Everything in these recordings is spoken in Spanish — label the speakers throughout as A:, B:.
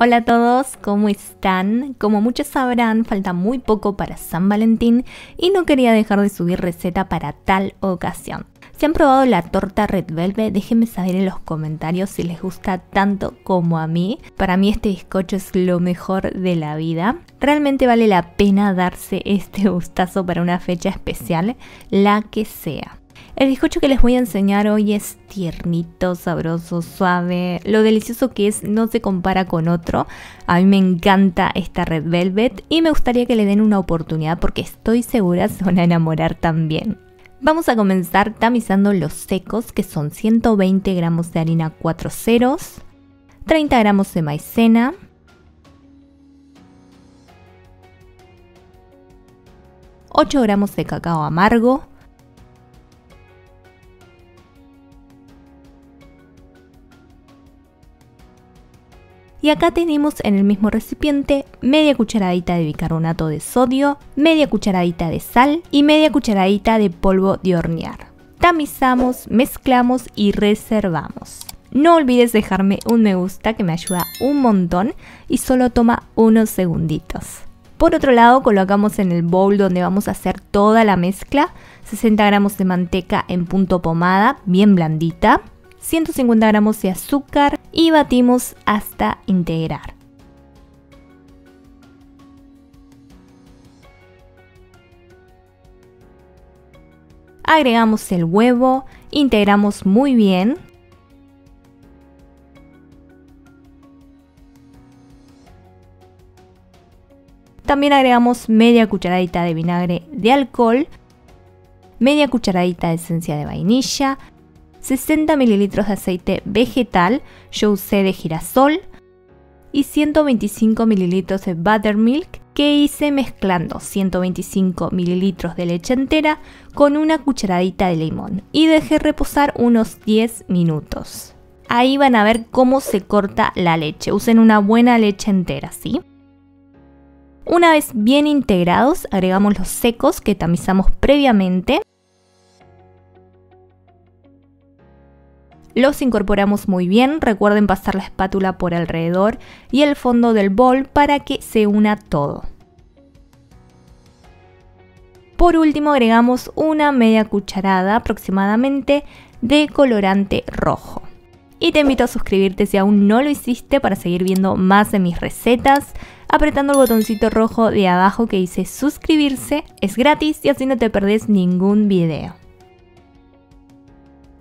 A: Hola a todos, ¿cómo están? Como muchos sabrán, falta muy poco para San Valentín y no quería dejar de subir receta para tal ocasión. Si han probado la torta Red Velvet, déjenme saber en los comentarios si les gusta tanto como a mí. Para mí este bizcocho es lo mejor de la vida. Realmente vale la pena darse este gustazo para una fecha especial, la que sea. El bizcocho que les voy a enseñar hoy es tiernito, sabroso, suave. Lo delicioso que es no se compara con otro. A mí me encanta esta Red Velvet y me gustaría que le den una oportunidad porque estoy segura se van a enamorar también. Vamos a comenzar tamizando los secos que son 120 gramos de harina 4 ceros, 30 gramos de maicena, ...8 gramos de cacao amargo, Y acá tenemos en el mismo recipiente media cucharadita de bicarbonato de sodio, media cucharadita de sal y media cucharadita de polvo de hornear. Tamizamos, mezclamos y reservamos. No olvides dejarme un me gusta que me ayuda un montón y solo toma unos segunditos. Por otro lado, colocamos en el bowl donde vamos a hacer toda la mezcla 60 gramos de manteca en punto pomada, bien blandita, 150 gramos de azúcar y batimos hasta integrar. Agregamos el huevo, integramos muy bien. También agregamos media cucharadita de vinagre de alcohol, media cucharadita de esencia de vainilla, 60 mililitros de aceite vegetal, yo usé de girasol, y 125 mililitros de buttermilk que hice mezclando 125 mililitros de leche entera con una cucharadita de limón y dejé reposar unos 10 minutos. Ahí van a ver cómo se corta la leche. Usen una buena leche entera, ¿sí? Una vez bien integrados, agregamos los secos que tamizamos previamente Los incorporamos muy bien, recuerden pasar la espátula por alrededor y el fondo del bol para que se una todo. Por último agregamos una media cucharada aproximadamente de colorante rojo. Y te invito a suscribirte si aún no lo hiciste para seguir viendo más de mis recetas. Apretando el botoncito rojo de abajo que dice suscribirse, es gratis y así no te perdés ningún video.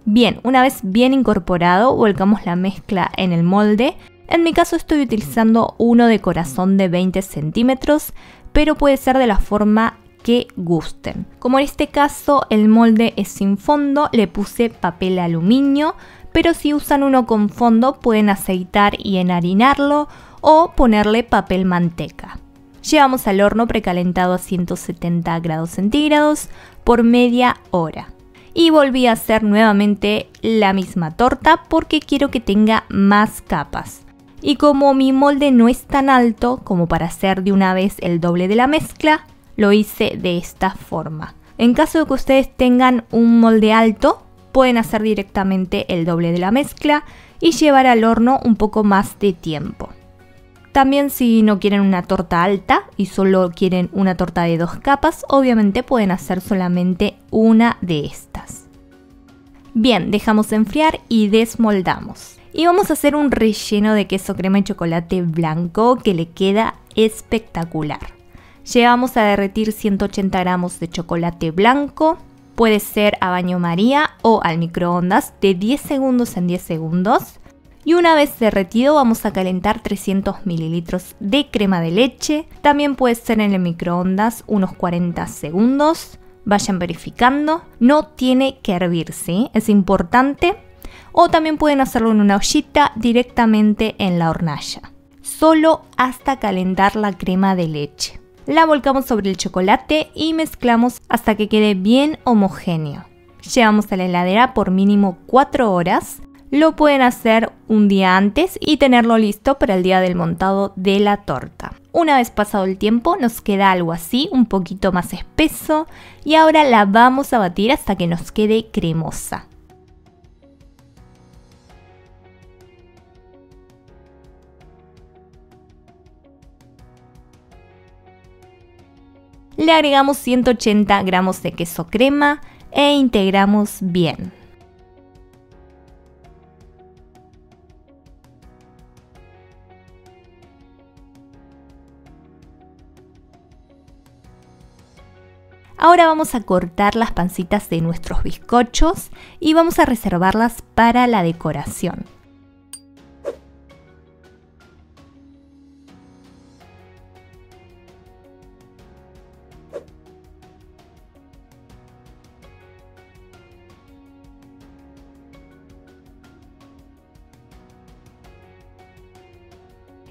A: Bien, una vez bien incorporado, volcamos la mezcla en el molde. En mi caso estoy utilizando uno de corazón de 20 centímetros, pero puede ser de la forma que gusten. Como en este caso el molde es sin fondo, le puse papel aluminio, pero si usan uno con fondo pueden aceitar y enharinarlo o ponerle papel manteca. Llevamos al horno precalentado a 170 grados centígrados por media hora y volví a hacer nuevamente la misma torta porque quiero que tenga más capas. Y como mi molde no es tan alto como para hacer de una vez el doble de la mezcla, lo hice de esta forma. En caso de que ustedes tengan un molde alto, pueden hacer directamente el doble de la mezcla y llevar al horno un poco más de tiempo. También si no quieren una torta alta y solo quieren una torta de dos capas, obviamente pueden hacer solamente una de estas. Bien, dejamos enfriar y desmoldamos. Y vamos a hacer un relleno de queso crema y chocolate blanco que le queda espectacular. Llevamos a derretir 180 gramos de chocolate blanco, puede ser a baño maría o al microondas de 10 segundos en 10 segundos y una vez derretido vamos a calentar 300 mililitros de crema de leche. También puede ser en el microondas unos 40 segundos. Vayan verificando. No tiene que hervir, ¿sí? Es importante. O también pueden hacerlo en una ollita directamente en la hornalla. Solo hasta calentar la crema de leche. La volcamos sobre el chocolate y mezclamos hasta que quede bien homogéneo. Llevamos a la heladera por mínimo 4 horas lo pueden hacer un día antes y tenerlo listo para el día del montado de la torta. Una vez pasado el tiempo nos queda algo así, un poquito más espeso y ahora la vamos a batir hasta que nos quede cremosa. Le agregamos 180 gramos de queso crema e integramos bien. Ahora vamos a cortar las pancitas de nuestros bizcochos y vamos a reservarlas para la decoración.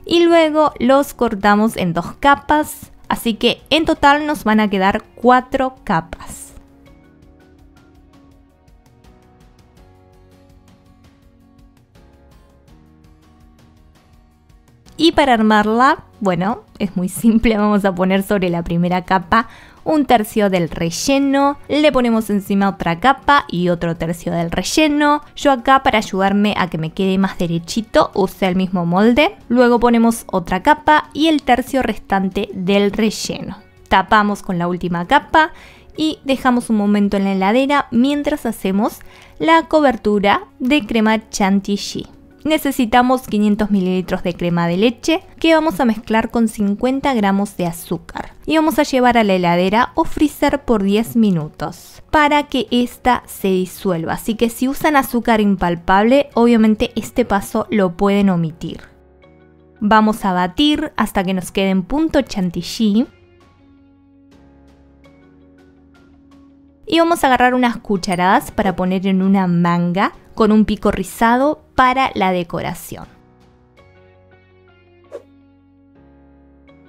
A: y luego los cortamos en dos capas Así que en total nos van a quedar cuatro capas. Y para armarla, bueno, es muy simple, vamos a poner sobre la primera capa un tercio del relleno, le ponemos encima otra capa y otro tercio del relleno. Yo acá para ayudarme a que me quede más derechito usé el mismo molde. Luego ponemos otra capa y el tercio restante del relleno. Tapamos con la última capa y dejamos un momento en la heladera mientras hacemos la cobertura de crema chantilly necesitamos 500 mililitros de crema de leche que vamos a mezclar con 50 gramos de azúcar y vamos a llevar a la heladera o freezer por 10 minutos para que esta se disuelva. Así que si usan azúcar impalpable, obviamente este paso lo pueden omitir. Vamos a batir hasta que nos quede en punto chantilly. Y vamos a agarrar unas cucharadas para poner en una manga con un pico rizado para la decoración.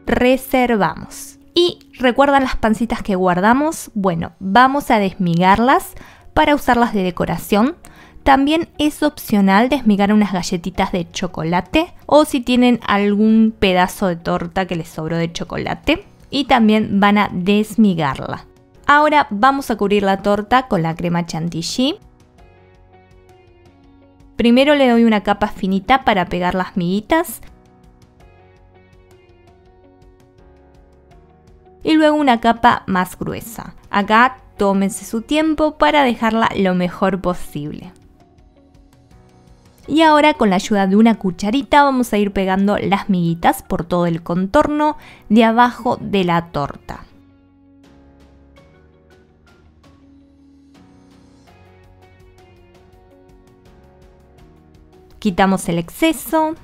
A: Reservamos. Y recuerdan las pancitas que guardamos, bueno, vamos a desmigarlas para usarlas de decoración. También es opcional desmigar unas galletitas de chocolate o si tienen algún pedazo de torta que les sobró de chocolate y también van a desmigarla. Ahora vamos a cubrir la torta con la crema chantilly Primero le doy una capa finita para pegar las miguitas. Y luego una capa más gruesa. Acá tómense su tiempo para dejarla lo mejor posible. Y ahora con la ayuda de una cucharita vamos a ir pegando las miguitas por todo el contorno de abajo de la torta. Quitamos el exceso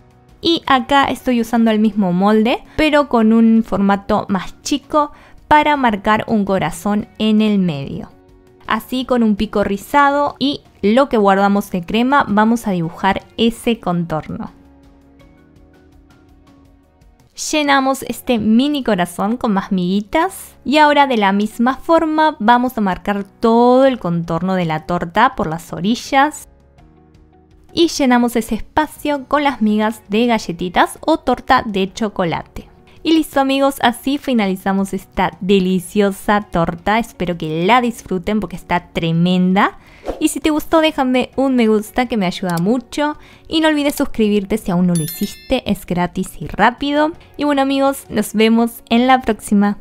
A: y acá estoy usando el mismo molde pero con un formato más chico para marcar un corazón en el medio. Así con un pico rizado y lo que guardamos de crema vamos a dibujar ese contorno. Llenamos este mini corazón con más miguitas y ahora de la misma forma vamos a marcar todo el contorno de la torta por las orillas y llenamos ese espacio con las migas de galletitas o torta de chocolate. Y listo amigos, así finalizamos esta deliciosa torta. Espero que la disfruten porque está tremenda. Y si te gustó déjame un me gusta que me ayuda mucho. Y no olvides suscribirte si aún no lo hiciste, es gratis y rápido. Y bueno amigos, nos vemos en la próxima.